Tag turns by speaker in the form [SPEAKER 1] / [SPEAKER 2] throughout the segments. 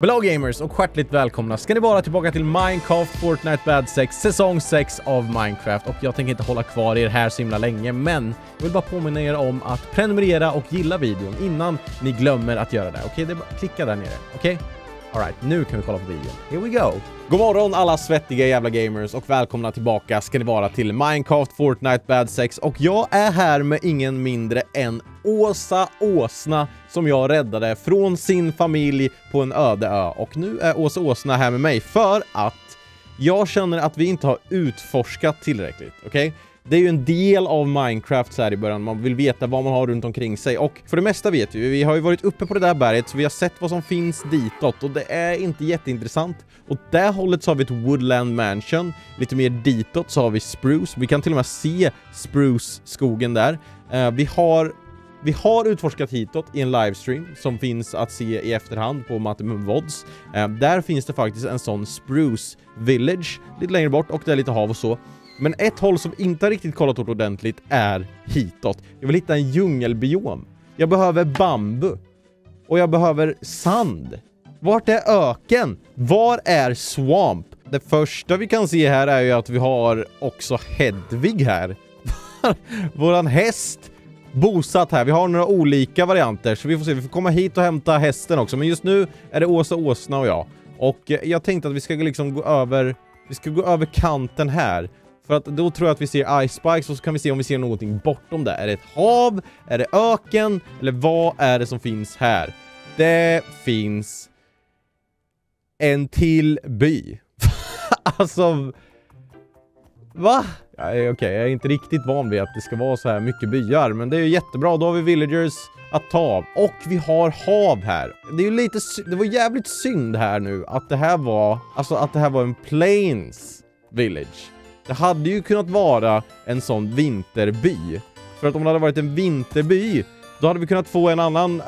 [SPEAKER 1] Hello gamers och hjärtligt välkomna ska ni vara tillbaka till Minecraft Fortnite Bad 6 säsong 6 av Minecraft och jag tänker inte hålla kvar er här så himla länge men jag vill bara påminna er om att prenumerera och gilla videon innan ni glömmer att göra det. Okej, okay? det är bara klicka där nere. Okej? Okay? Alright, nu kan vi kolla på videon. Here we go! God morgon alla svettiga jävla gamers och välkomna tillbaka ska ni vara till Minecraft Fortnite Bad Sex och jag är här med ingen mindre än Åsa Åsna som jag räddade från sin familj på en öde ö och nu är Åsa Åsna här med mig för att jag känner att vi inte har utforskat tillräckligt, okej? Okay? Det är ju en del av Minecraft så här i början, man vill veta vad man har runt omkring sig och för det mesta vet vi, vi har ju varit uppe på det där berget så vi har sett vad som finns ditåt och det är inte jätteintressant. Åt det hållet så har vi ett Woodland Mansion, lite mer ditåt så har vi Spruce, vi kan till och med se Spruce-skogen där. Uh, vi har vi har utforskat hitåt i en livestream som finns att se i efterhand på Matemum Vods. Eh, där finns det faktiskt en sån Spruce Village lite längre bort och det är lite hav och så. Men ett håll som inte har riktigt kollat åt ordentligt är hitåt. Jag vill hitta en djungelbiom. Jag behöver bambu. Och jag behöver sand. Vart är öken? Var är swamp? Det första vi kan se här är ju att vi har också Hedvig här. Våran häst bosatt här. Vi har några olika varianter, så vi får se. Vi får komma hit och hämta hästen också. Men just nu är det Åsa Åsna och jag. Och eh, jag tänkte att vi ska liksom gå över... Vi ska gå över kanten här. För att då tror jag att vi ser Ice Spikes och så kan vi se om vi ser någonting bortom det. Är det ett hav? Är det öken? Eller vad är det som finns här? Det finns en till by. alltså... Va? Eh, okej, okay, jag är inte riktigt van vid att det ska vara så här mycket byar, men det är ju jättebra. Då har vi villagers att ta av. Och vi har hav här. Det är ju lite... Det var jävligt synd här nu att det här var... Alltså att det här var en plains village. Det hade ju kunnat vara en sån vinterby. För att om det hade varit en vinterby, då hade vi kunnat få en annan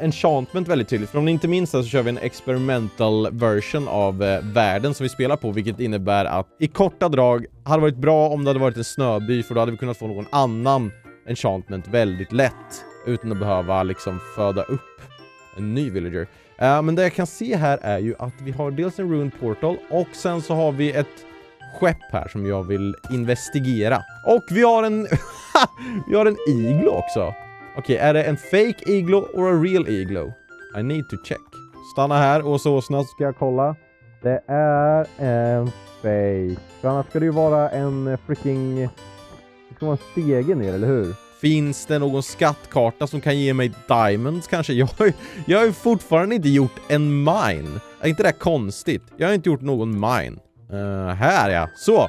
[SPEAKER 1] enchantment väldigt tydligt. För om ni inte minns det så kör vi en experimental version av eh, världen som vi spelar på, vilket innebär att i korta drag hade varit bra om det hade varit en snöby, för då hade vi kunnat få någon annan enchantment väldigt lätt utan att behöva liksom föda upp en ny villager. Uh, men det jag kan se här är ju att vi har dels en ruined portal och sen så har vi ett skepp här som jag vill investigera. Och vi har en... vi har en iglo också. Okej, okay, är det en fake iglo or a real iglo? I need to check. Stanna här och så snart ska jag kolla. Det är en fake. För annars ska det ju vara en freaking... Det ska vara en stege ner, eller hur? Finns det någon skattkarta som kan ge mig diamonds kanske? Jag har, jag har ju fortfarande inte gjort en mine. Är inte det konstigt? Jag har inte gjort någon mine. Uh, här ja, så!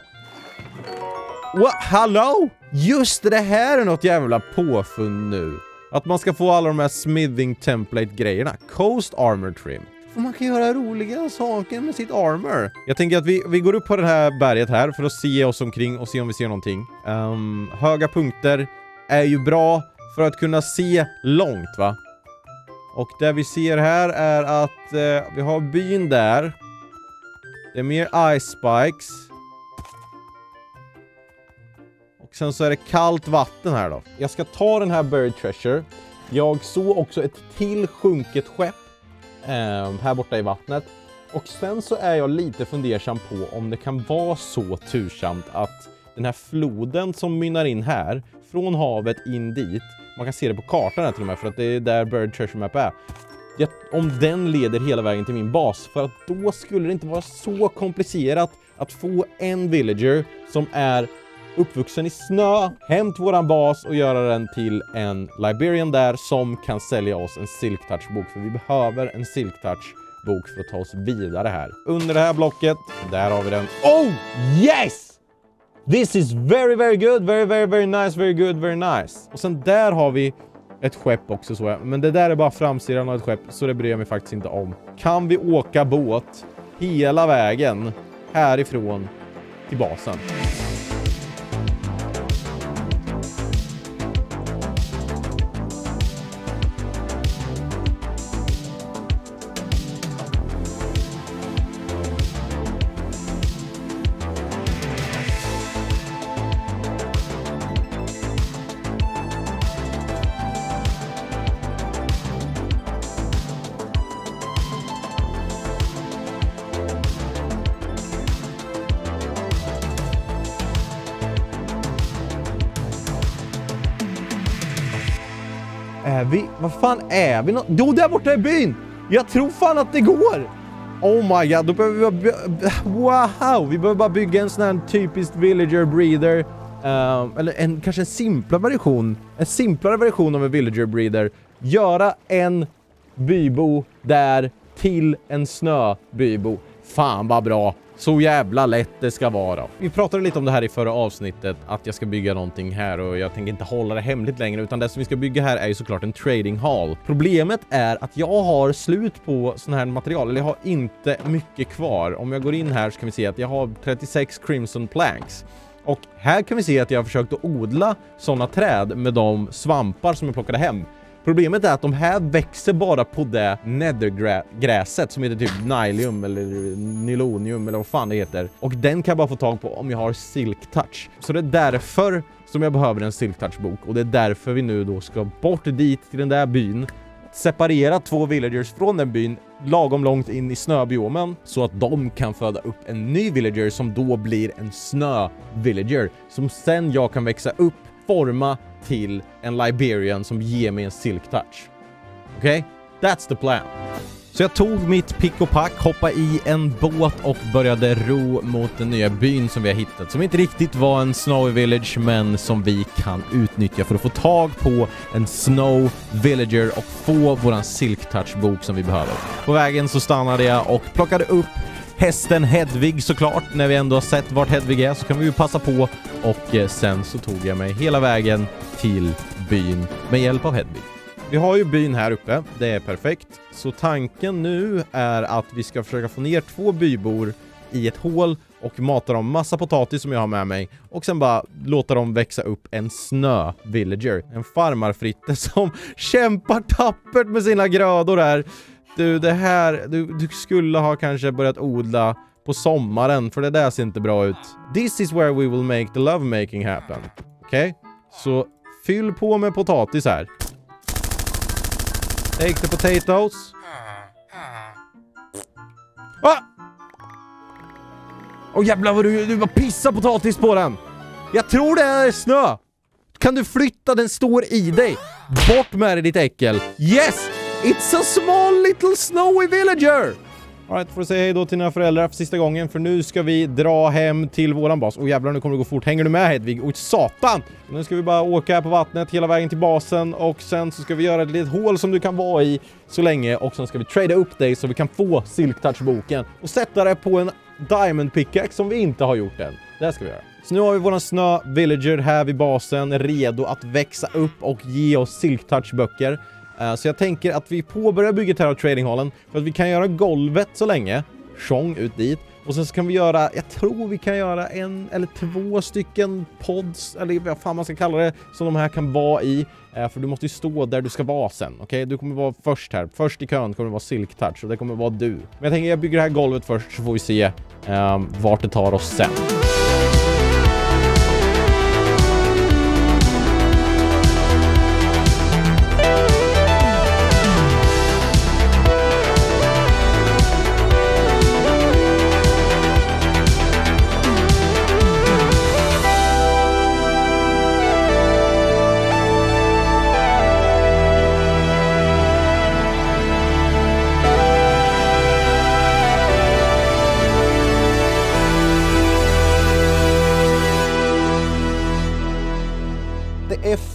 [SPEAKER 1] What? Hallå? Just det, det här är något jävla påfund nu. Att man ska få alla de här smithing template-grejerna. Coast armor trim. För man kan göra roliga saker med sitt armor. Jag tänker att vi, vi går upp på det här berget här för att se oss omkring och se om vi ser någonting. Um, höga punkter är ju bra för att kunna se långt va? Och det vi ser här är att eh, vi har byn där. Det är mer ice spikes. Och sen så är det kallt vatten här då. Jag ska ta den här Buried Treasure. Jag såg också ett till sjunket skepp eh, här borta i vattnet. Och sen så är jag lite fundersam på om det kan vara så tursamt att den här floden som mynnar in här, från havet in dit, man kan se det på kartan här till och med för att det är där Bird Treasure Map är om den leder hela vägen till min bas. För att då skulle det inte vara så komplicerat att få en villager som är uppvuxen i snö hem till våran bas och göra den till en Liberian där som kan sälja oss en Silk Touch-bok. För vi behöver en Silk Touch-bok för att ta oss vidare här. Under det här blocket, där har vi den. Oh yes! This is very, very good, very, very, very nice, very good, very nice. Och sen där har vi ett skepp också så Men det där är bara framsidan av ett skepp så det bryr jag mig faktiskt inte om. Kan vi åka båt hela vägen härifrån till basen? Vi? Nå jo, där borta är byn! Jag tror fan att det går! Oh my god, då behöver vi bara... Wow! Vi behöver bara bygga en sån här typisk villager breeder. Uh, eller en, kanske en simplare version. En simplare version av en villager breeder. Göra en bybo där till en snöbybo. Fan vad bra! Så jävla lätt det ska vara. Vi pratade lite om det här i förra avsnittet, att jag ska bygga någonting här och jag tänker inte hålla det hemligt längre utan det som vi ska bygga här är ju såklart en trading hall. Problemet är att jag har slut på sån här material, eller jag har inte mycket kvar. Om jag går in här så kan vi se att jag har 36 crimson planks. Och här kan vi se att jag har försökt att odla sådana träd med de svampar som jag plockade hem. Problemet är att de här växer bara på det nethergräset som heter typ Nylium eller Nylonium eller vad fan det heter. Och den kan jag bara få tag på om jag har Silk Touch. Så det är därför som jag behöver en Silk Touch-bok och det är därför vi nu då ska bort dit till den där byn separera två villagers från den byn lagom långt in i snöbiomen så att de kan föda upp en ny villager som då blir en snö-villager som sen jag kan växa upp, forma till en Liberian som ger mig en silk touch. Okej? Okay? That's the plan. Så jag tog mitt pick och pack, hoppade i en båt och började ro mot den nya byn som vi har hittat. Som inte riktigt var en Snowy Village, men som vi kan utnyttja för att få tag på en Snow Villager och få våran Silk Touch-bok som vi behöver. På vägen så stannade jag och plockade upp hästen Hedvig såklart. När vi ändå har sett vart Hedvig är så kan vi ju passa på och eh, sen så tog jag mig hela vägen till byn med hjälp av Hedvig. Vi har ju byn här uppe, det är perfekt. Så tanken nu är att vi ska försöka få ner två bybor i ett hål och mata dem massa potatis som jag har med mig och sen bara låta dem växa upp en snö-villager. En farmarfritte som kämpar tappert med sina grödor här. Du, det här, du, du skulle ha kanske börjat odla på sommaren för det där ser inte bra ut. This is where we will make the lovemaking happen. Okej? Okay? Så fyll på med potatis här. Take the potatoes. Ah! Åh oh, jävlar vad du, du bara pissar potatis på den! Jag tror det är snö! Kan du flytta? Den står i dig! Bort med dig ditt äckel! Yes! It's a small little snowy villager! Alright, får du säga hej då till dina föräldrar för sista gången för nu ska vi dra hem till våran bas. Och jävlar, nu kommer det gå fort. Hänger du med Hedvig? Oj, satan! Nu ska vi bara åka här på vattnet hela vägen till basen och sen så ska vi göra ett litet hål som du kan vara i så länge och sen ska vi trada upp dig så vi kan få Silk Touch-boken och sätta det på en Diamond Pickaxe som vi inte har gjort än. Det ska vi göra. Så nu har vi våran snö villager här vid basen redo att växa upp och ge oss Silk Touch-böcker. Eh, så jag tänker att vi påbörjar bygget här av tradinghallen för att vi kan göra golvet så länge. Tjong ut dit. Och sen så kan vi göra, jag tror vi kan göra en eller två stycken pods, eller vad fan man ska kalla det, som de här kan vara i. Eh, för du måste ju stå där du ska vara sen, okej? Okay? Du kommer vara först här. Först i kön kommer det vara Silk Touch och det kommer vara du. Men jag tänker jag bygger det här golvet först så får vi se um, vart det tar oss sen.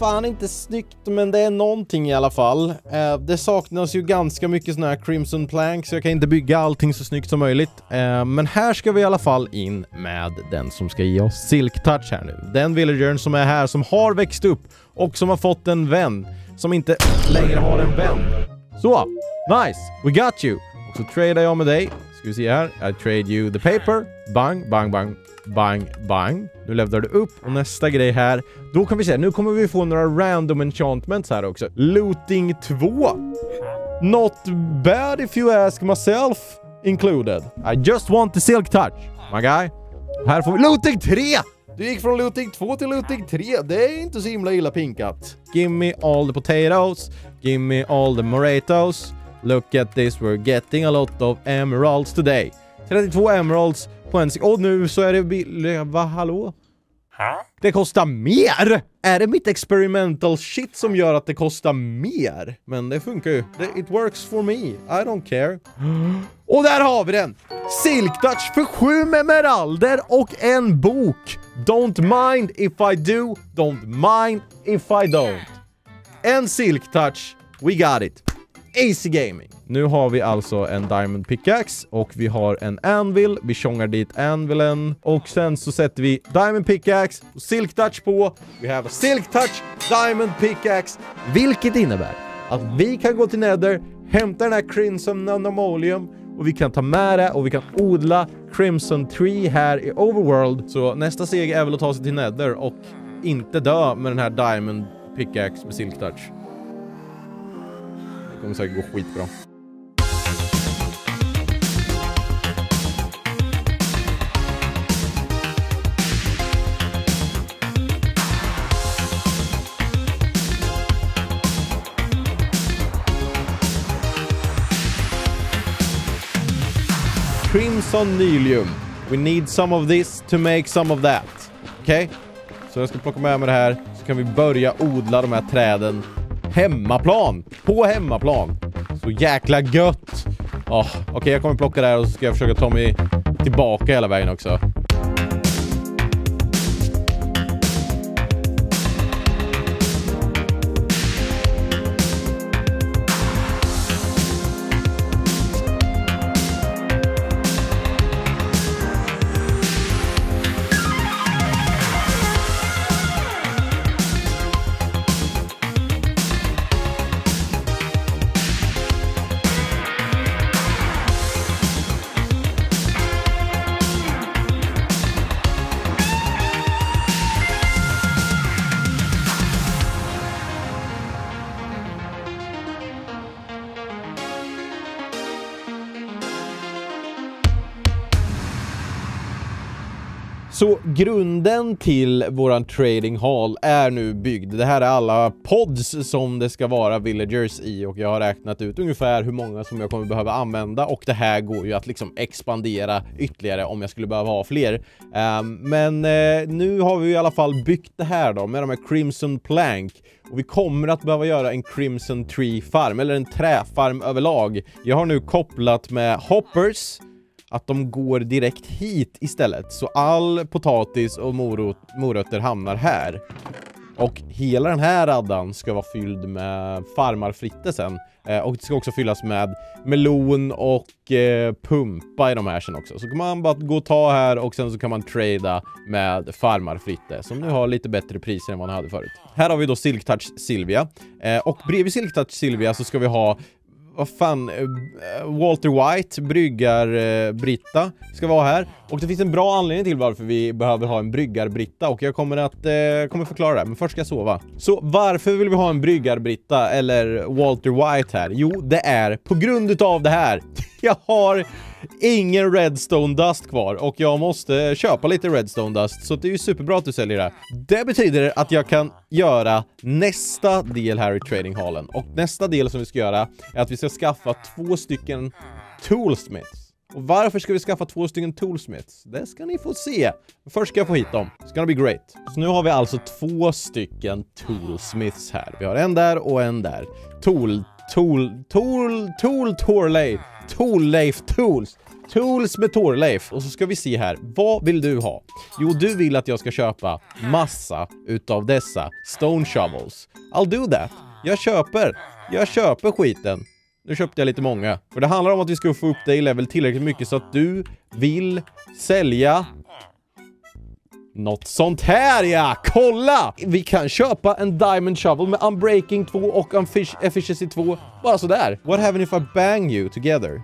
[SPEAKER 1] fan inte snyggt, men det är någonting i alla fall. Eh, det saknas ju ganska mycket såna här Crimson Planks, så jag kan inte bygga allting så snyggt som möjligt. Eh, men här ska vi i alla fall in med den som ska ge oss Silk Touch här nu. Den villagern som är här, som har växt upp och som har fått en vän, som inte längre har en vän. Så, nice! We got you! Och så tradar jag med dig. Ska vi se här. I trade you the paper. Bang, bang, bang. Bang, bang. Nu levlar du upp. Och nästa grej här. Då kan vi se. Nu kommer vi få några random enchantments här också. Looting 2. Not bad if you ask myself included. I just want the silk touch, my guy. Här får vi looting 3! Du gick från looting 2 till looting 3. Det är inte så himla illa pinkat. Give me all the potatoes. Give me all the moratos. Look at this, we're getting a lot of emeralds today. 32 emeralds på en sekund. Och nu så är det... Va, hallå? Det kostar mer! Är det mitt experimental shit som gör att det kostar mer? Men det funkar ju. It works for me. I don't care. Och där har vi den! Silk Touch för sju emeralder och en bok. Don't mind if I do, don't mind if I don't. En Silk Touch, we got it. AC Gaming. Nu har vi alltså en Diamond Pickaxe och vi har en Anvil. Vi tjongar dit Anvilen och sen så sätter vi Diamond Pickaxe och Silk Touch på. Vi har Silk Touch Diamond Pickaxe, vilket innebär att vi kan gå till Nether, hämta den här Crimson Nanomolium och vi kan ta med det och vi kan odla Crimson Tree här i Overworld. Så nästa steg är väl att ta sig till Nether och inte dö med den här Diamond Pickaxe med Silk Touch. Det kommer säkert gå skitbra. Crimson Nylium. We need some of this to make some of that. Okej? Okay? Så jag ska plocka med mig det här, så kan vi börja odla de här träden hemmaplan. På hemmaplan. Så jäkla gött. Oh, Okej, okay, jag kommer plocka det här och så ska jag försöka ta mig tillbaka hela vägen också. Så grunden till våran trading hall är nu byggd. Det här är alla pods som det ska vara villagers i och jag har räknat ut ungefär hur många som jag kommer behöva använda och det här går ju att liksom expandera ytterligare om jag skulle behöva ha fler. Um, men uh, nu har vi i alla fall byggt det här då med de här Crimson Plank och vi kommer att behöva göra en Crimson Tree Farm, eller en träfarm överlag. Jag har nu kopplat med hoppers att de går direkt hit istället. Så all potatis och morot, morötter hamnar här. Och hela den här raddan ska vara fylld med farmarfritte sen. Eh, och det ska också fyllas med melon och eh, pumpa i de här sen också. Så kan man bara gå och ta här och sen så kan man trada med farmarfritte som nu har lite bättre priser än vad man hade förut. Här har vi då Silktouch Silvia. Eh, och bredvid Silktouch Silvia så ska vi ha vad fan, eh, Walter White, bryggar-Britta, eh, ska vara här. Och det finns en bra anledning till varför vi behöver ha en bryggar-Britta och jag kommer att eh, kommer förklara det, men först ska jag sova. Så varför vill vi ha en bryggar-Britta eller Walter White här? Jo, det är på grund utav det här. Jag har ingen Redstone Dust kvar och jag måste köpa lite Redstone Dust så det är ju superbra att du säljer det. Det betyder att jag kan göra nästa del här i Trading Hallen och nästa del som vi ska göra är att vi ska skaffa två stycken Toolsmiths. Och varför ska vi skaffa två stycken Toolsmiths? Det ska ni få se. Först ska jag få hit dem. It's gonna be great. Så nu har vi alltså två stycken Toolsmiths här. Vi har en där och en där. Tool, Tool, Tool, Tool, Torley. Toolleif Tools. Tools med Torleif. Och så ska vi se här. Vad vill du ha? Jo, du vill att jag ska köpa massa utav dessa Stone Shovels. I'll do that. Jag köper. Jag köper skiten. Nu köpte jag lite många. För det handlar om att vi ska få upp dig i level tillräckligt mycket så att du vill sälja något sånt här ja! Kolla! Vi kan köpa en Diamond Shovel med Unbreaking 2 och Efficiency 2 bara sådär. What happen if I bang you together?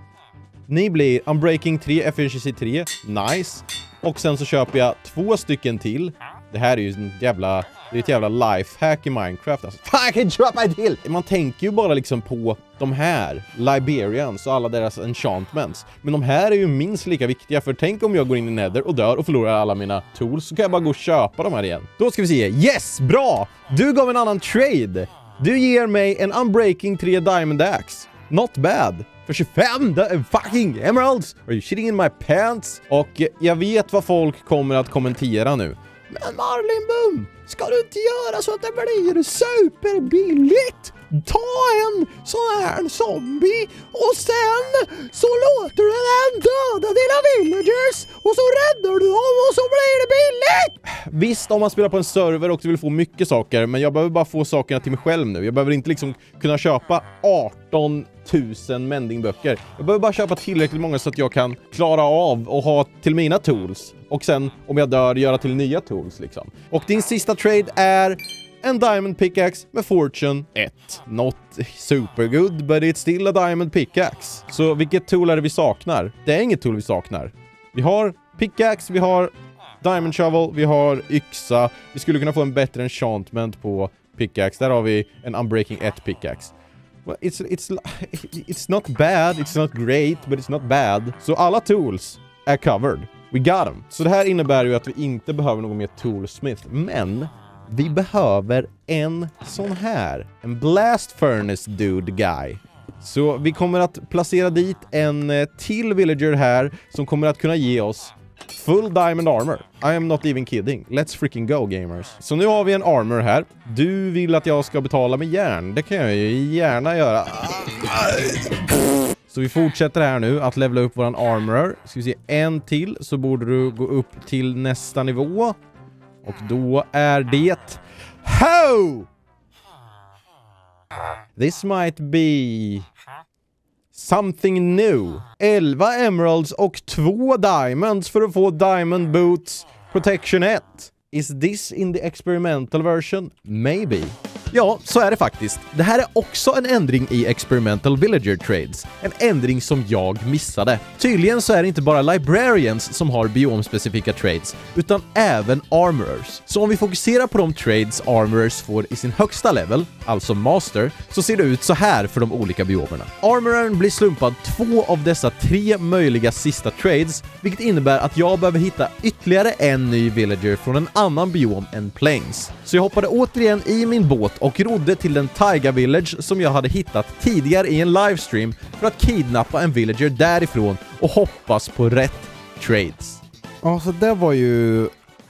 [SPEAKER 1] Ni blir Unbreaking 3, Efficiency 3, nice. Och sen så köper jag två stycken till. Det här är ju en jävla det är ett jävla lifehack i Minecraft alltså. Fan, jag kan inte köpa en till! Man tänker ju bara liksom på de här, Liberians och alla deras enchantments. Men de här är ju minst lika viktiga, för tänk om jag går in i Nether och dör och förlorar alla mina tools, så kan jag bara gå och köpa de här igen. Då ska vi se. Yes! Bra! Du gav en annan trade! Du ger mig en Unbreaking 3 Diamond Axe. Not bad. För 25 fucking emeralds! Are you shitting in my pants? Och jag vet vad folk kommer att kommentera nu.
[SPEAKER 2] Men Marlin Boom, ska du inte göra så att det blir superbilligt? Ta en sån här zombie och sen så låter du den döda dina villagers och så räddar du dem och så blir det billigt!
[SPEAKER 1] Visst, om man spelar på en server och du vill få mycket saker, men jag behöver bara få sakerna till mig själv nu. Jag behöver inte liksom kunna köpa 18 000 mendingböcker. Jag behöver bara köpa tillräckligt många så att jag kan klara av och ha till mina tools. Och sen, om jag dör, göra till nya tools liksom. Och din sista trade är en Diamond Pickaxe med Fortune 1. Not super good, but it's still a Diamond Pickaxe. Så vilket tool är det vi saknar? Det är inget tool vi saknar. Vi har Pickaxe, vi har Diamond Shovel, vi har yxa. Vi skulle kunna få en bättre enchantment på Pickaxe. Där har vi en Unbreaking 1 Pickaxe. Well, it's, it's, it's not bad, it's not great, but it's not bad. Så alla tools är covered. We got them. Så det här innebär ju att vi inte behöver någon mer Toolsmith, men vi behöver en sån här. En Blast Furnace Dude Guy. Så vi kommer att placera dit en eh, till villager här som kommer att kunna ge oss Full Diamond Armor. I am not even kidding. Let's freaking go gamers. Så nu har vi en armor här. Du vill att jag ska betala med järn. Det kan jag ju gärna göra. Så vi fortsätter här nu att levela upp våran armor. Ska vi se, en till så borde du gå upp till nästa nivå. Och då är det... Ho! This might be... Something new. 11 emeralds och 2 diamonds för att få Diamond Boots Protection 1. Is this in the experimental version? Maybe. Ja, så är det faktiskt. Det här är också en ändring i Experimental Villager Trades. En ändring som jag missade. Tydligen så är det inte bara Librarians som har biomspecifika trades, utan även Armorers. Så om vi fokuserar på de trades Armorers får i sin högsta level, alltså Master, så ser det ut så här för de olika biomerna. Armorern blir slumpad två av dessa tre möjliga sista trades, vilket innebär att jag behöver hitta ytterligare en ny villager från en annan biom än Plains. Så jag hoppade återigen i min båt och rodde till den Taiga Village som jag hade hittat tidigare i en livestream för att kidnappa en villager därifrån och hoppas på rätt trades. Ja, så det var ju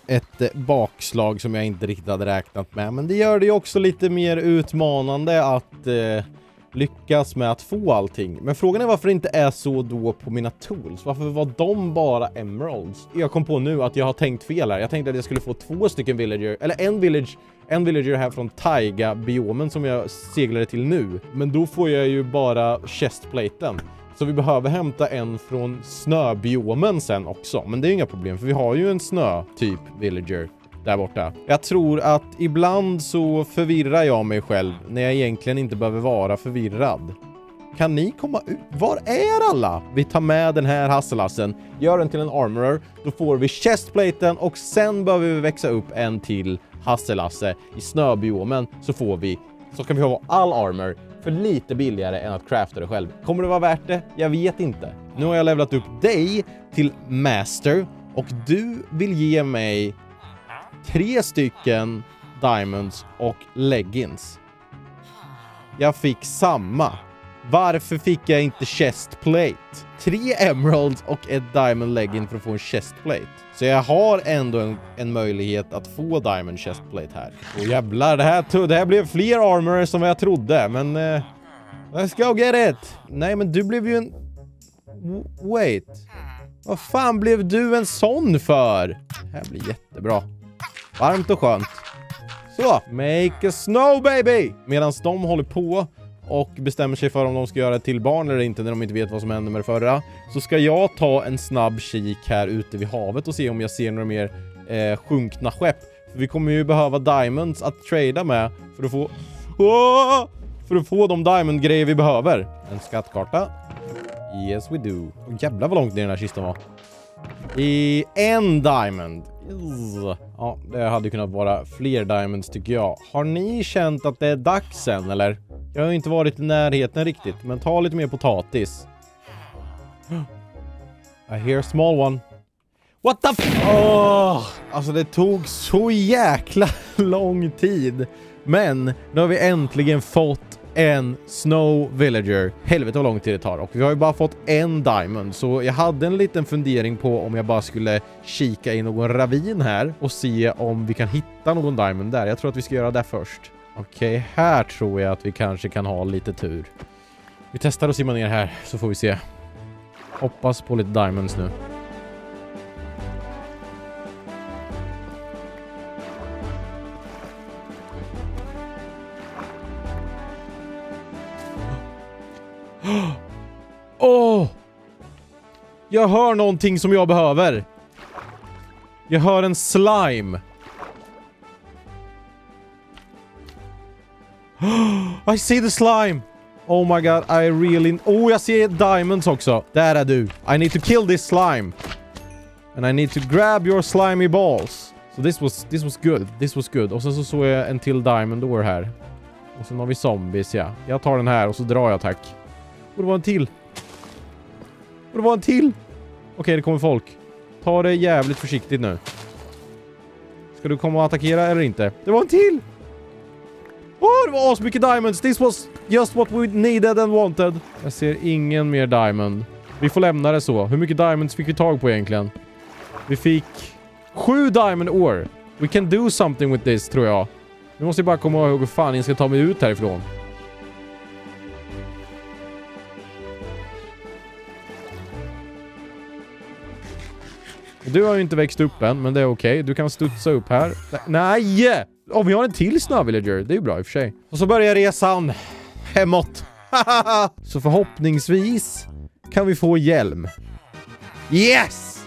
[SPEAKER 1] ett eh, bakslag som jag inte riktigt hade räknat med, men det gör det ju också lite mer utmanande att eh, lyckas med att få allting. Men frågan är varför det inte är så då på mina tools. Varför var de bara emeralds? Jag kom på nu att jag har tänkt fel här. Jag tänkte att jag skulle få två stycken villager, eller en village en villager här från Taiga-biomen som jag seglade till nu. Men då får jag ju bara chestplaten. Så vi behöver hämta en från snöbiomen sen också. Men det är inga problem för vi har ju en snö-typ villager där borta. Jag tror att ibland så förvirrar jag mig själv när jag egentligen inte behöver vara förvirrad. Kan ni komma ut? Var är alla? Vi tar med den här hasselassen, gör den till en armorer, då får vi chestplaten och sen behöver vi växa upp en till Hasse-Lasse i snöbiomen så får vi, så kan vi ha all armor för lite billigare än att crafta det själv. Kommer det vara värt det? Jag vet inte. Nu har jag levlat upp dig till Master och du vill ge mig tre stycken Diamonds och Leggings. Jag fick samma. Varför fick jag inte chestplate? Tre emeralds och ett diamond legging för att få en chestplate. Så jag har ändå en, en möjlighet att få diamond chestplate här. Och jävlar, det här, det här blev fler armor som jag trodde, men... Uh, let's go get it! Nej, men du blev ju en... Wait. Vad fan blev du en sån för? Det här blir jättebra. Varmt och skönt. Så, make a snow baby! Medan de håller på och bestämmer sig för om de ska göra ett till barn eller inte när de inte vet vad som hände med det förra. Så ska jag ta en snabb kik här ute vid havet och se om jag ser några mer eh, sjunkna skepp. För vi kommer ju behöva diamonds att trada med för att få... Oh! För att få de diamond-grejer vi behöver. En skattkarta. Yes we do. Oh, jävlar vad långt ner den här kistan var. I en diamond. Ja, det hade kunnat vara fler diamonds tycker jag. Har ni känt att det är dags än eller? Jag har inte varit i närheten riktigt, men ta lite mer potatis. I hear a small one. What the f... Oh, alltså det tog så jäkla lång tid. Men nu har vi äntligen fått en Snow Villager. Helvete vad lång tid det tar. Och vi har ju bara fått en Diamond, så jag hade en liten fundering på om jag bara skulle kika i någon ravin här och se om vi kan hitta någon Diamond där. Jag tror att vi ska göra det först. Okej, här tror jag att vi kanske kan ha lite tur. Vi testar att simma ner här så får vi se. Hoppas på lite diamonds nu. Åh! Oh! Jag hör någonting som jag behöver. Jag hör en slime. I see the slime! Oh my god, I really... Oh, jag ser diamonds också. Där är du. I need to kill this slime. And I need to grab your slimy balls. So this was, this was good. This was good. Och sen så såg jag en till diamond door här. Och sen har vi zombies, ja. Jag tar den här och så drar jag, tack. Och det var en till. Och det var en till! Okej, okay, det kommer folk. Ta det jävligt försiktigt nu. Ska du komma och attackera eller inte? Det var en till! Åh, oh, det var asmycket diamonds! This was just what we needed and wanted. Jag ser ingen mer diamond. Vi får lämna det så. Hur mycket diamonds fick vi tag på egentligen? Vi fick sju diamond ore. We can do something with this, tror jag. Nu måste jag bara komma ihåg hur fan jag ska ta mig ut härifrån. Du har ju inte växt upp än, men det är okej. Okay. Du kan studsa upp här. Nej! Oh, vi har en till snövillager. Det är ju bra i och för sig. Och så börjar resan hemåt. så förhoppningsvis kan vi få hjälm. Yes!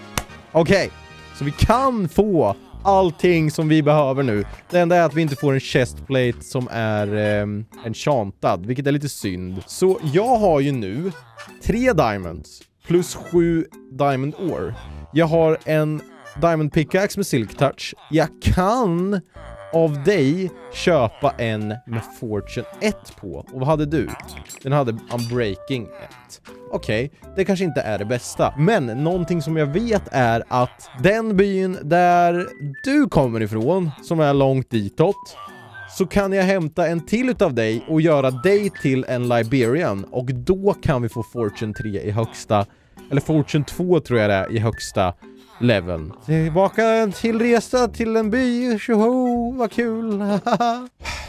[SPEAKER 1] Okej, okay. så vi kan få allting som vi behöver nu. Det enda är att vi inte får en chestplate som är eh, enchantad, vilket är lite synd. Så jag har ju nu tre diamonds plus sju diamond ore. Jag har en Diamond Pickaxe med Silk Touch. Jag kan av dig köpa en med Fortune 1 på. Och vad hade du? Den hade Unbreaking 1. Okej, okay, det kanske inte är det bästa. Men någonting som jag vet är att den byn där du kommer ifrån, som är långt ditåt, så kan jag hämta en till utav dig och göra dig till en Liberian och då kan vi få Fortune 3 i högsta eller Fortune 2 tror jag det är i högsta leveln. Tillbaka till resa till en by, tjoho, vad kul!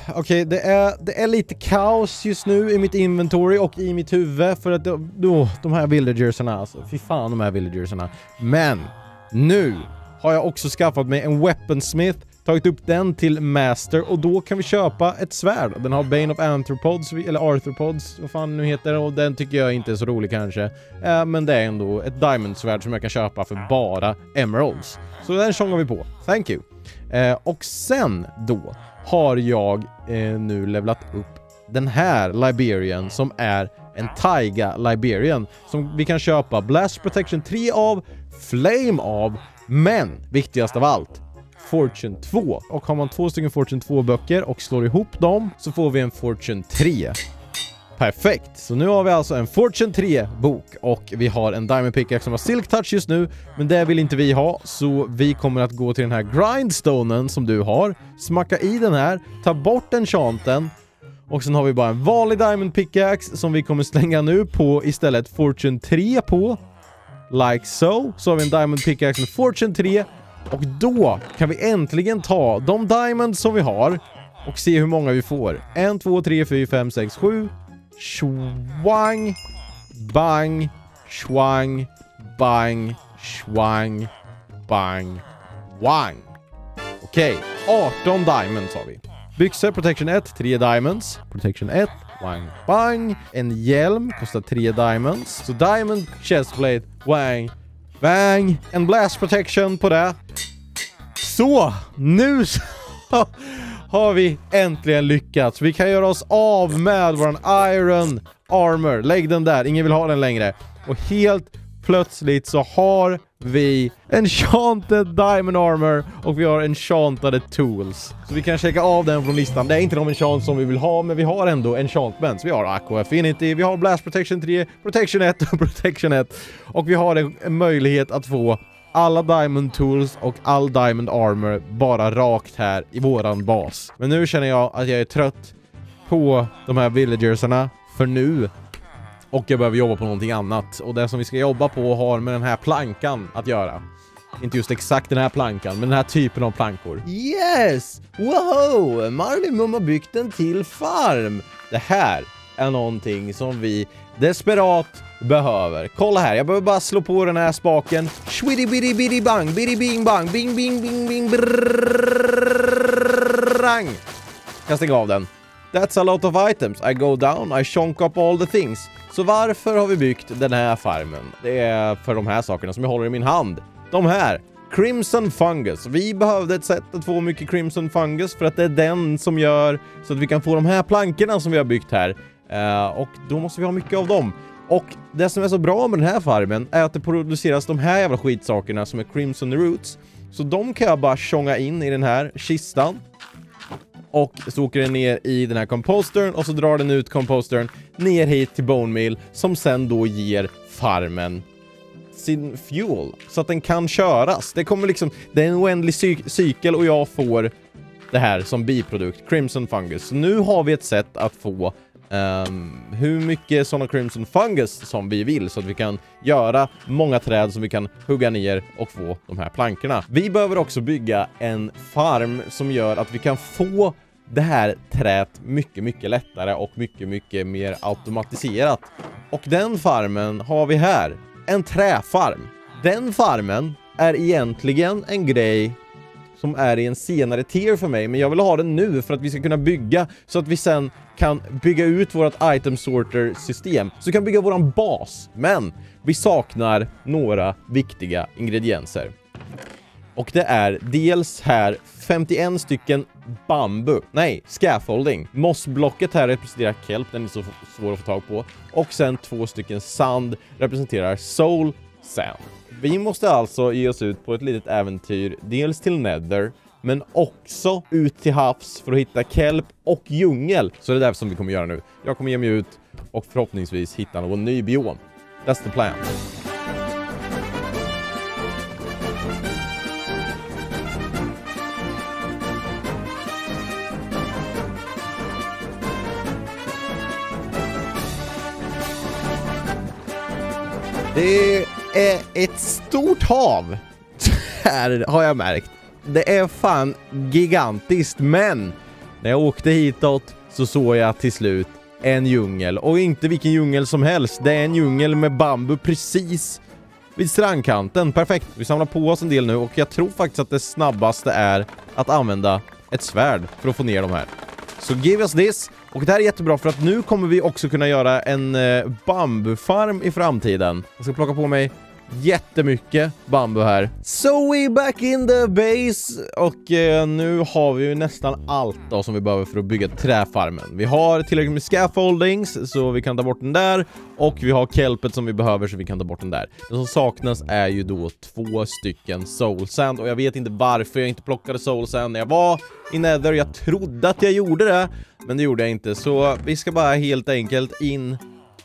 [SPEAKER 1] Okej, okay, det, är, det är lite kaos just nu i mitt inventory och i mitt huvud för att då, de här villagersarna alltså, fy fan de här villagersarna. Men nu har jag också skaffat mig en weaponsmith tagit upp den till Master och då kan vi köpa ett svärd. Den har Bane of Anthropods, eller Arthropods, vad fan nu heter och den tycker jag inte är så rolig kanske. Äh, men det är ändå ett Diamond-svärd som jag kan köpa för bara Emeralds. Så den tjongar vi på. Thank you. Äh, och sen då har jag eh, nu levlat upp den här Liberian som är en Taiga Liberian som vi kan köpa Blast Protection 3 av, Flame av, men viktigast av allt, Fortune 2. Och har man två stycken Fortune 2-böcker och slår ihop dem så får vi en Fortune 3. Perfekt! Så nu har vi alltså en Fortune 3-bok och vi har en Diamond Pickaxe som har Silk Touch just nu, men det vill inte vi ha, så vi kommer att gå till den här Grindstonen som du har, smacka i den här, ta bort enchanten och sen har vi bara en vanlig Diamond Pickaxe som vi kommer slänga nu på istället Fortune 3 på. Like so. Så har vi en Diamond Pickaxe med Fortune 3 och då kan vi äntligen ta de diamonds som vi har och se hur många vi får. 1, 2, 3, 4, 5, 6, 7. Schwang, bang, schwang, bang, schwang, bang, wang. Okej, okay. 18 diamonds har vi. Byxor, protection 1, 3 diamonds. Protection 1, wang, bang. En hjälm kostar 3 diamonds. Så diamond chestplate, wang, Bang! En blast protection på det. Så, nu så har vi äntligen lyckats. Vi kan göra oss av med våran Iron Armor. Lägg den där, ingen vill ha den längre. Och helt plötsligt så har vi enchanted diamond armor och vi har enchantade tools. Så vi kan checka av den från listan. Det är inte de enchant som vi vill ha, men vi har ändå enchantments. Vi har Aqua Affinity, vi har Blast Protection 3, Protection 1 och Protection 1. Och vi har en möjlighet att få alla Diamond Tools och all Diamond Armor bara rakt här i våran bas. Men nu känner jag att jag är trött på de här villagersarna, för nu och jag behöver jobba på någonting annat. Och det som vi ska jobba på har med den här plankan att göra. Inte just exakt den här plankan, men den här typen av plankor.
[SPEAKER 2] Yes! Wow! Marvin Mum har byggt en till farm!
[SPEAKER 1] Det här är någonting som vi desperat behöver. Kolla här, jag behöver bara slå på den här spaken. Swiddy biddy biddy bang, biddy bing bang, bing bing bing bing brrrrrrrrrrrrrrang. Kan stänga av den. That's a lot of items. I go down, I chonk up all the things. Så varför har vi byggt den här farmen? Det är för de här sakerna som jag håller i min hand. De här. Crimson Fungus. Vi behövde ett sätt att få mycket Crimson Fungus för att det är den som gör så att vi kan få de här plankorna som vi har byggt här. Uh, och då måste vi ha mycket av dem. Och det som är så bra med den här farmen är att det produceras de här jävla skitsakerna som är Crimson Roots. Så de kan jag bara tjonga in i den här kistan och så åker den ner i den här compostern och så drar den ut compostern ner hit till Bone Mill som sen då ger farmen sin fuel så att den kan köras. Det kommer liksom, det är en oändlig cy cykel och jag får det här som biprodukt, Crimson Fungus. Så nu har vi ett sätt att få um, hur mycket sådana Crimson Fungus som vi vill så att vi kan göra många träd som vi kan hugga ner och få de här plankorna. Vi behöver också bygga en farm som gör att vi kan få det här träet mycket, mycket lättare och mycket, mycket mer automatiserat. Och den farmen har vi här. En träfarm. Den farmen är egentligen en grej som är i en senare tier för mig, men jag vill ha den nu för att vi ska kunna bygga så att vi sen kan bygga ut vårt item sorter system, så vi kan bygga våran bas. Men vi saknar några viktiga ingredienser. Och det är dels här 51 stycken bambu, nej, scaffolding. Mossblocket här representerar kelp, den är så svår att få tag på. Och sen två stycken sand representerar soul sand. Vi måste alltså ge oss ut på ett litet äventyr, dels till Nether, men också ut till havs för att hitta kelp och djungel. Så det är det som vi kommer göra nu. Jag kommer ge mig ut och förhoppningsvis hitta någon ny biom. That's the plan. Det är ett stort hav. Här har jag märkt. Det är fan gigantiskt, men när jag åkte hitåt så såg jag till slut en djungel. Och inte vilken djungel som helst. Det är en djungel med bambu precis vid strandkanten. Perfekt. Vi samlar på oss en del nu och jag tror faktiskt att det snabbaste är att använda ett svärd för att få ner de här. Så give us this. Och det här är jättebra för att nu kommer vi också kunna göra en eh, bambufarm i framtiden. Jag ska plocka på mig jättemycket bambu här. So we back in the base och eh, nu har vi ju nästan allt då som vi behöver för att bygga träfarmen. Vi har tillräckligt med scaffoldings så vi kan ta bort den där och vi har kelpet som vi behöver så vi kan ta bort den där. Det som saknas är ju då två stycken soul sand och jag vet inte varför jag inte plockade soul sand när jag var i Nether. Jag trodde att jag gjorde det, men det gjorde jag inte. Så vi ska bara helt enkelt in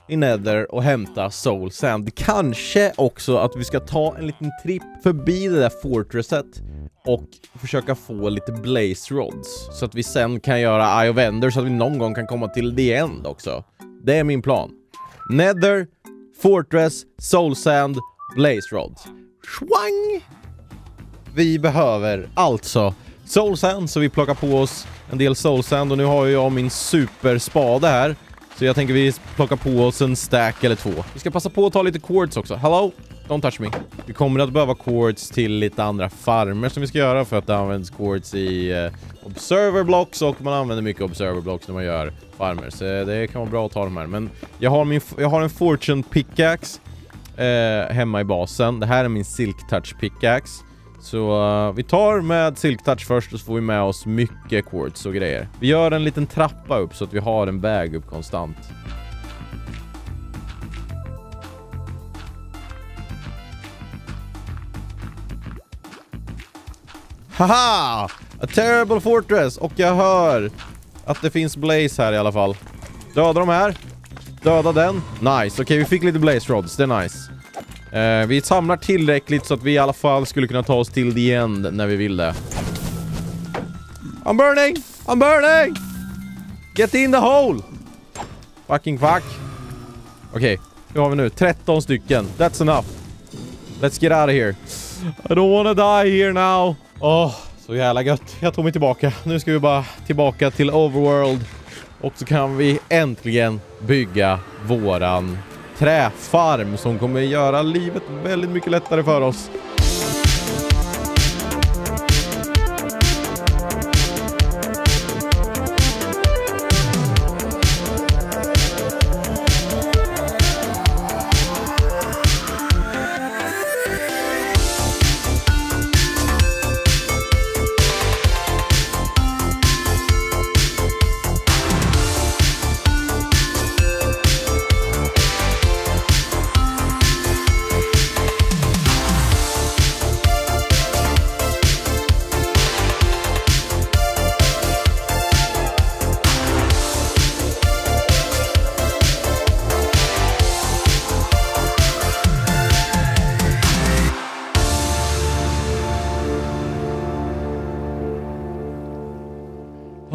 [SPEAKER 1] i Nether och hämta Soul Sand. Kanske också att vi ska ta en liten tripp förbi det där fortresset och försöka få lite Blaze Rods så att vi sen kan göra Eye of Ender så att vi någon gång kan komma till the end också. Det är min plan. Nether, Fortress, Soul Sand, Blaze Rods. Schwang! Vi behöver alltså Soul Sand så vi plockar på oss en del Soul Sand och nu har jag min superspade här så jag tänker vi plockar på oss en stack eller två. Vi ska passa på att ta lite quartz också. Hello? Don't touch me. Vi kommer att behöva quartz till lite andra farmer som vi ska göra för att det används quartz i uh, observer blocks och man använder mycket observer blocks när man gör farmer. Så eh, det kan vara bra att ta de här. Men jag har, min, jag har en fortune pickaxe uh, hemma i basen. Det här är min silk touch pickaxe. Så uh, vi tar med Silk Touch först och så får vi med oss mycket quartz och grejer. Vi gör en liten trappa upp så att vi har en väg upp konstant. Haha! A terrible fortress! Och jag hör att det finns blaze här i alla fall. Döda de här. Döda den. Nice. Okej, okay, vi fick lite blaze rods. Det är nice. Eh, vi samlar tillräckligt så att vi i alla fall skulle kunna ta oss till the end när vi vill det. I'm burning! I'm burning! Get in the hole! Fucking fuck. Okej, okay, hur har vi nu? 13 stycken. That's enough. Let's get out of here. I don't wanna die here now. Åh, oh, så jävla gött. Jag tog mig tillbaka. Nu ska vi bara tillbaka till Overworld. Och så kan vi äntligen bygga våran träfarm som kommer göra livet väldigt mycket lättare för oss.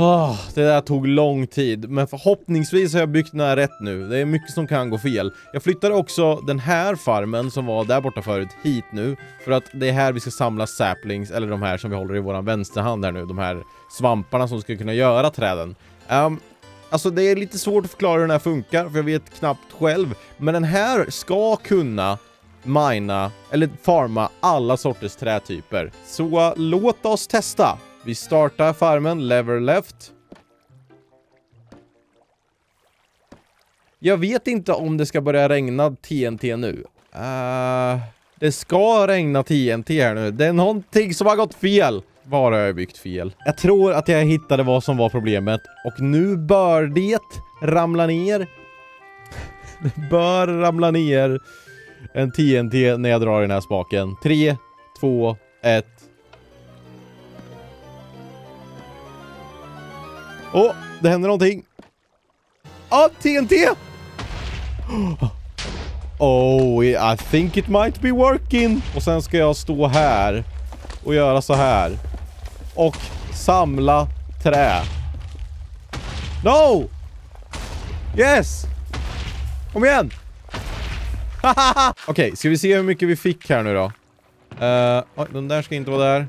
[SPEAKER 1] Oh, det där tog lång tid, men förhoppningsvis har jag byggt den här rätt nu. Det är mycket som kan gå fel. Jag flyttade också den här farmen som var där borta förut hit nu, för att det är här vi ska samla saplings, eller de här som vi håller i våran vänsterhand här nu, de här svamparna som ska kunna göra träden. Um, alltså det är lite svårt att förklara hur den här funkar, för jag vet knappt själv, men den här ska kunna mina, eller farma alla sorters trätyper. Så låt oss testa! Vi startar farmen, lever left. Jag vet inte om det ska börja regna TNT nu. Uh, det ska regna TNT här nu. Det är någonting som har gått fel. Var har jag byggt fel? Jag tror att jag hittade vad som var problemet. Och nu bör det ramla ner. det bör ramla ner en TNT när jag drar i den här spaken. 3, 2, 1. Åh, oh, det händer någonting. Ah, TNT! Oh, I think it might be working. Och sen ska jag stå här och göra så här. Och samla trä. No! Yes! Kom igen! Okej, okay, ska vi se hur mycket vi fick här nu då? Uh, oh, den där ska inte vara där.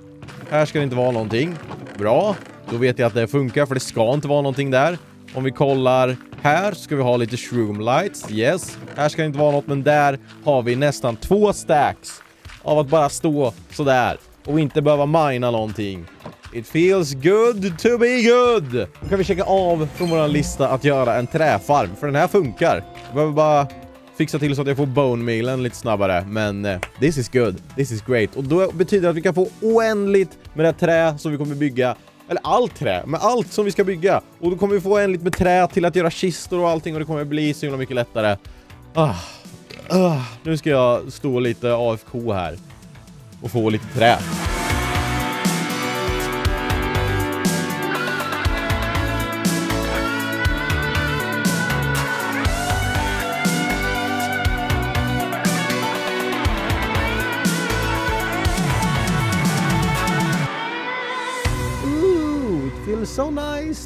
[SPEAKER 1] Här ska det inte vara någonting. Bra. Då vet jag att det funkar, för det ska inte vara någonting där. Om vi kollar här ska vi ha lite shroom lights. Yes. Här ska det inte vara något, men där har vi nästan två stacks av att bara stå sådär och inte behöva mina någonting. It feels good to be good! Då kan vi checka av från vår lista att göra en träfarm, för den här funkar. Vi behöver bara fixa till så att jag får bone mealen lite snabbare, men uh, this is good, this is great. Och då betyder det att vi kan få oändligt med det trä som vi kommer bygga eller allt trä, men allt som vi ska bygga. Och då kommer vi få en lite med trä till att göra kistor och allting och det kommer bli så himla mycket lättare. Ah, ah, nu ska jag stå lite AFK här och få lite trä.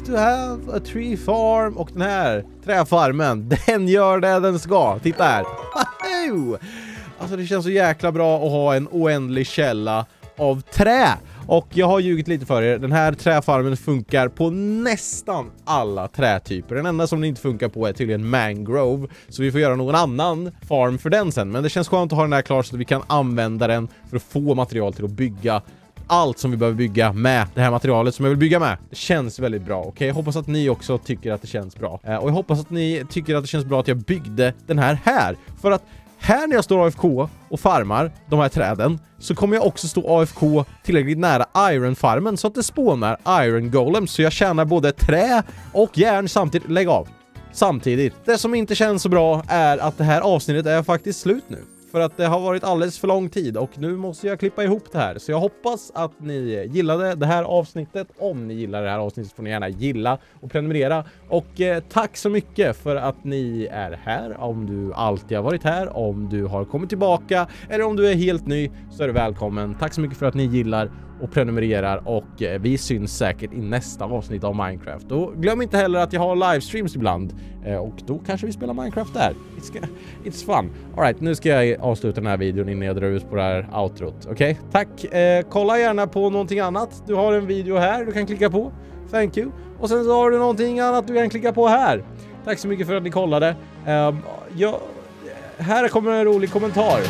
[SPEAKER 1] Nice to have a tree farm. Och den här träfarmen, den gör det den ska. Titta här. Alltså det känns så jäkla bra att ha en oändlig källa av trä. Och jag har ljugit lite för er, den här träfarmen funkar på nästan alla trätyper. Den enda som den inte funkar på är tydligen mangrove, så vi får göra någon annan farm för den sen. Men det känns skönt att ha den här klar så att vi kan använda den för att få material till att bygga allt som vi behöver bygga med det här materialet som jag vill bygga med. Det känns väldigt bra, okej? Okay? Jag hoppas att ni också tycker att det känns bra. Eh, och jag hoppas att ni tycker att det känns bra att jag byggde den här här. För att här när jag står AFK och farmar de här träden så kommer jag också stå AFK tillräckligt nära Iron-farmen så att det spånar Iron Golems så jag tjänar både trä och järn samtidigt. Lägg av! Samtidigt. Det som inte känns så bra är att det här avsnittet är faktiskt slut nu för att det har varit alldeles för lång tid och nu måste jag klippa ihop det här. Så jag hoppas att ni gillade det här avsnittet. Om ni gillar det här avsnittet får ni gärna gilla och prenumerera. Och eh, tack så mycket för att ni är här. Om du alltid har varit här, om du har kommit tillbaka eller om du är helt ny så är du välkommen. Tack så mycket för att ni gillar och prenumererar och eh, vi syns säkert i nästa avsnitt av Minecraft. Och glöm inte heller att jag har livestreams ibland eh, och då kanske vi spelar Minecraft där. It's, it's fun. Alright, nu ska jag avsluta den här videon innan jag drar ut på det här outrot. Okej, okay? tack. Eh, kolla gärna på någonting annat. Du har en video här du kan klicka på. Thank you. Och sen så har du någonting annat du kan klicka på här. Tack så mycket för att ni kollade. Eh, jag, eh, här kommer en rolig kommentar.